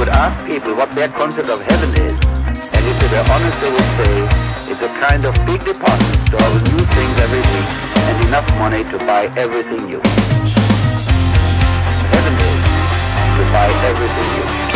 Would ask people what their concept of heaven is, and if they were honest, they would say it's a kind of big department store with new things every week and enough money to buy everything new. Heaven is to buy everything new.